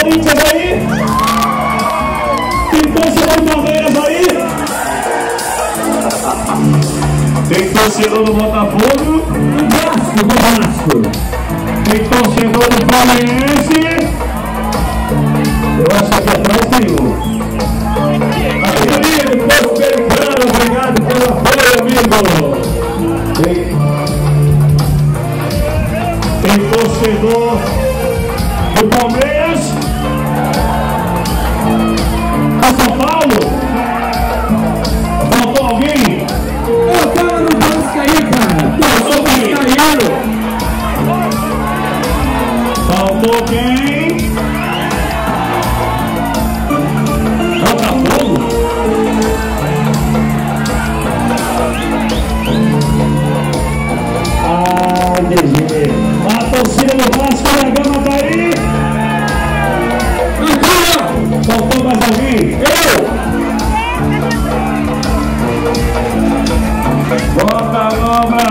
Corinthians aí? Tem torcedor do Palmeiras aí? Tem torcedor do Botafogo? Do Vasco, do Vasco. Tem torcedor do Palmeirense? Eu acho que é atrás tem um. Aqui, povo pericano, obrigado pelo apoio, amigo. Tem, tem torcedor do Palmeiras? proteger. A torcida do Vasco da Gama tá aí. Agora! Faltou mais alguém? Eu! Bota a